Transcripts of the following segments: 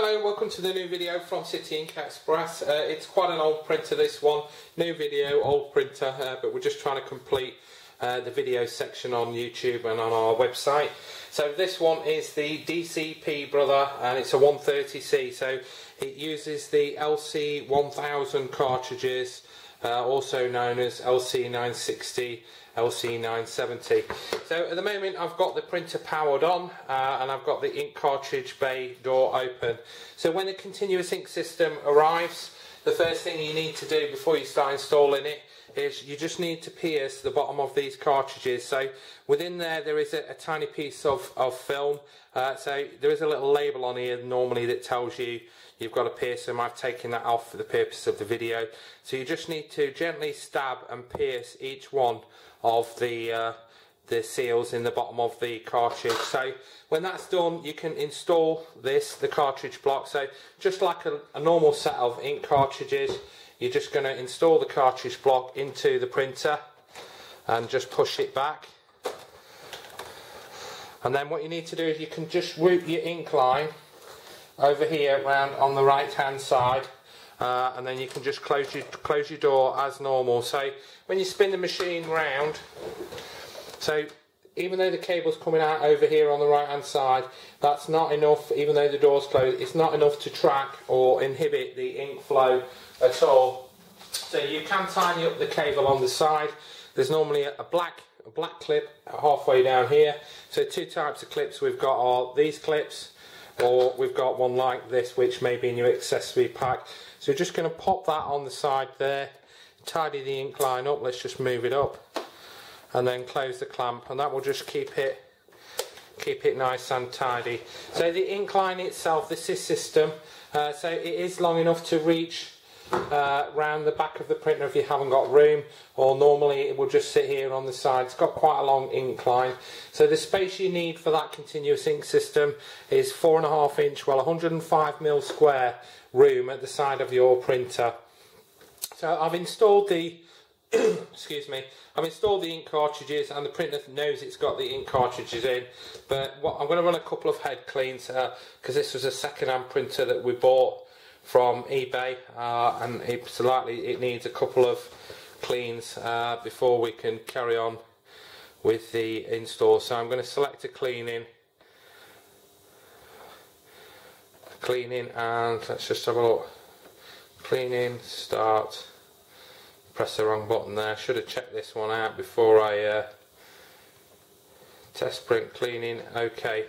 Hello, welcome to the new video from City Ink Express. Uh, it's quite an old printer this one, new video, old printer, uh, but we're just trying to complete uh, the video section on YouTube and on our website. So this one is the DCP Brother and it's a 130C, so it uses the LC1000 cartridges, uh, also known as LC960 LC970. So at the moment I've got the printer powered on uh, and I've got the ink cartridge bay door open. So when the continuous ink system arrives, the first thing you need to do before you start installing it is you just need to pierce the bottom of these cartridges. So within there there is a, a tiny piece of, of film. Uh, so there is a little label on here normally that tells you you've got to pierce them. I've taken that off for the purpose of the video. So you just need to gently stab and pierce each one of the uh, the seals in the bottom of the cartridge. So when that's done, you can install this, the cartridge block. So just like a, a normal set of ink cartridges, you're just going to install the cartridge block into the printer and just push it back. And then what you need to do is you can just route your ink line over here around on the right hand side uh, and then you can just close your close your door as normal so when you spin the machine round so even though the cable's coming out over here on the right hand side that's not enough even though the door's closed it's not enough to track or inhibit the ink flow at all. So you can tidy up the cable on the side. There's normally a black a black clip halfway down here. So two types of clips we've got are these clips or we've got one like this which may be in your accessory pack. So we're just going to pop that on the side there tidy the ink line up let's just move it up and then close the clamp and that will just keep it keep it nice and tidy. So the ink line itself this is system uh, so it is long enough to reach uh, round the back of the printer if you haven't got room or normally it will just sit here on the side. It's got quite a long ink line so the space you need for that continuous ink system is four and a half inch well 105 mil square room at the side of your printer. So I've installed the excuse me. I've installed the ink cartridges and the printer knows it's got the ink cartridges in but what, I'm going to run a couple of head cleans because uh, this was a second-hand printer that we bought from eBay uh, and it's likely it needs a couple of cleans uh, before we can carry on with the install. So I'm going to select a cleaning cleaning and let's just have a look. Cleaning start press the wrong button there. I should have checked this one out before I uh, test print cleaning. Okay.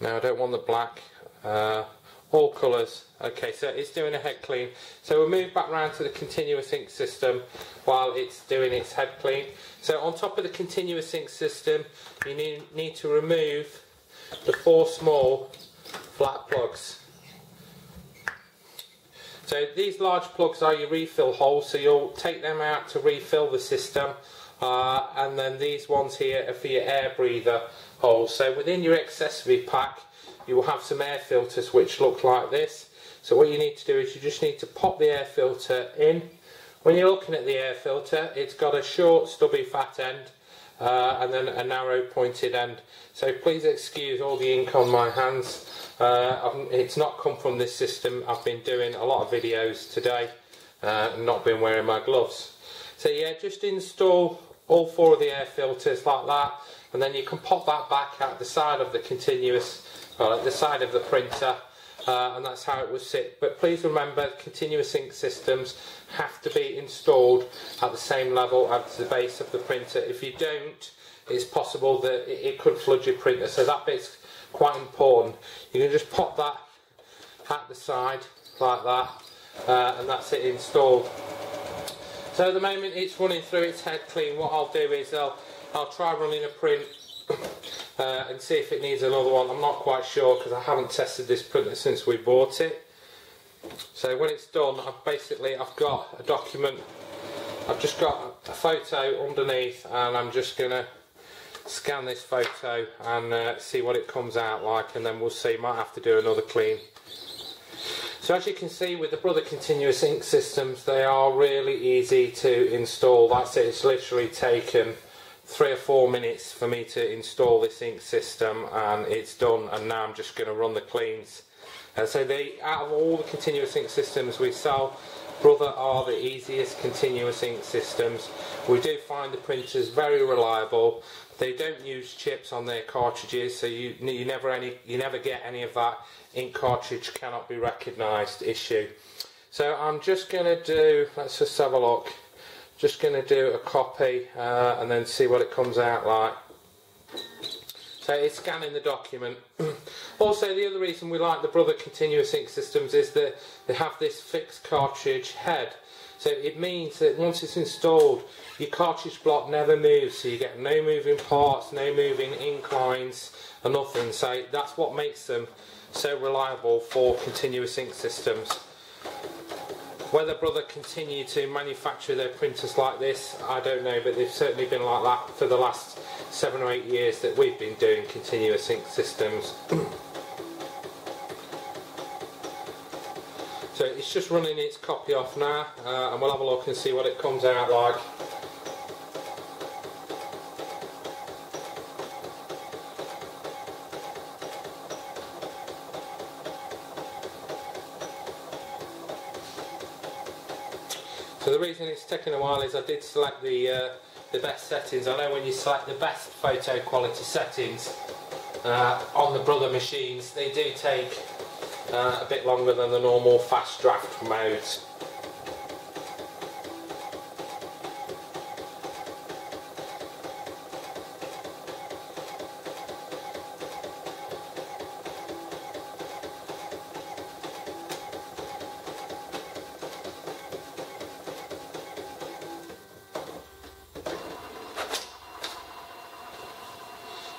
Now I don't want the black. Uh, all colours. Okay so it's doing a head clean. So we'll move back round to the continuous ink system while it's doing its head clean. So on top of the continuous ink system you need, need to remove the four small flat plugs so these large plugs are your refill holes so you'll take them out to refill the system uh, and then these ones here are for your air breather holes so within your accessory pack you will have some air filters which look like this. So what you need to do is you just need to pop the air filter in. When you're looking at the air filter, it's got a short stubby fat end uh, and then a narrow pointed end. So please excuse all the ink on my hands. Uh, it's not come from this system. I've been doing a lot of videos today uh, and not been wearing my gloves. So yeah, just install all four of the air filters like that and then you can pop that back at the side of the continuous well, at the side of the printer uh, and that's how it would sit. But please remember continuous ink systems have to be installed at the same level as the base of the printer. If you don't, it's possible that it, could flood your printer. So that bit's quite important. You can just pop that at the side like that uh, and that's it installed. So at the moment it's running through its head clean. What I'll do is I'll, I'll try running a print uh, and see if it needs another one. I'm not quite sure because I haven't tested this printer since we bought it. So when it's done, I've basically I've got a document. I've just got a photo underneath, and I'm just gonna scan this photo and uh, see what it comes out like, and then we'll see. Might have to do another clean. So as you can see with the Brother Continuous Ink systems, they are really easy to install. That's it. It's literally taken three or four minutes for me to install this ink system and it's done and now I'm just going to run the cleans And so they, out of all the continuous ink systems we sell, Brother are the easiest continuous ink systems. We do find the printers very reliable. They don't use chips on their cartridges, so you, you never any you never get any of that ink cartridge cannot be recognised issue. So I'm just going to do. Let's just have a look. Just going to do a copy uh, and then see what it comes out like. So it's scanning the document. also, the other reason we like the Brother Continuous Ink systems is that they have this fixed cartridge head. So it means that once it's installed, your cartridge block never moves. So you get no moving parts, no moving ink lines, and nothing. So that's what makes them so reliable for continuous ink systems. Whether Brother continue to manufacture their printers like this, I don't know, but they've certainly been like that for the last seven or eight years that we've been doing continuous ink systems. so it's just running its copy off now, uh, and we'll have a look and see what it comes out like. So the reason it's taken a while is I did select the uh, the best settings. I know when you select the best photo quality settings uh, on the Brother machines, they do take uh, a bit longer than the normal fast draft modes.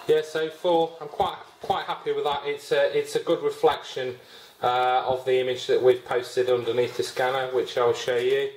Yeah, so for I'm quite quite happy with that. It's a it's a good reflection uh, of the image that we've posted underneath the scanner, which I'll show you.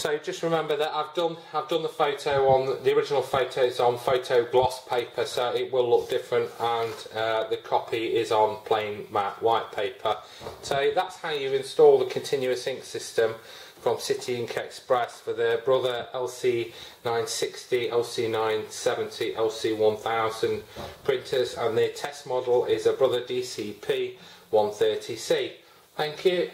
So just remember that I've done I've done the photo on the original photo is on photo gloss paper, so it will look different, and uh, the copy is on plain matte white paper. So that's how you install the continuous ink system from City Ink Express for their brother LC960, LC970, LC1000 printers and their test model is a brother DCP 130C. Thank you.